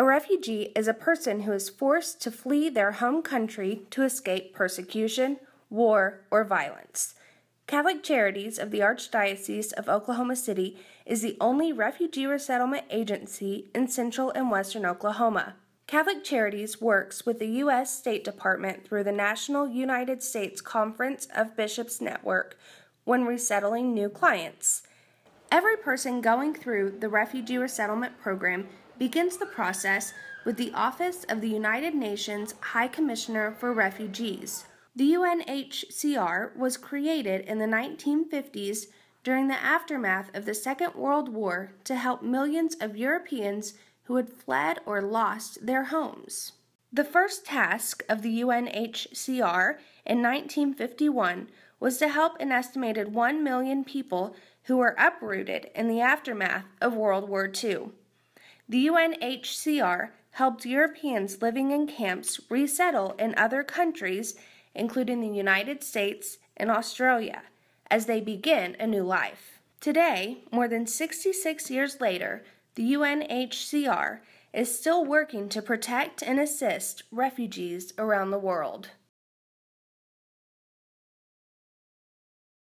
A refugee is a person who is forced to flee their home country to escape persecution, war, or violence. Catholic Charities of the Archdiocese of Oklahoma City is the only refugee resettlement agency in central and western Oklahoma. Catholic Charities works with the U.S. State Department through the National United States Conference of Bishops Network when resettling new clients. Every person going through the refugee resettlement program begins the process with the Office of the United Nations High Commissioner for Refugees. The UNHCR was created in the 1950s during the aftermath of the Second World War to help millions of Europeans who had fled or lost their homes. The first task of the UNHCR in 1951 was to help an estimated 1 million people who were uprooted in the aftermath of World War II. The UNHCR helped Europeans living in camps resettle in other countries, including the United States and Australia, as they begin a new life. Today, more than 66 years later, the UNHCR is still working to protect and assist refugees around the world.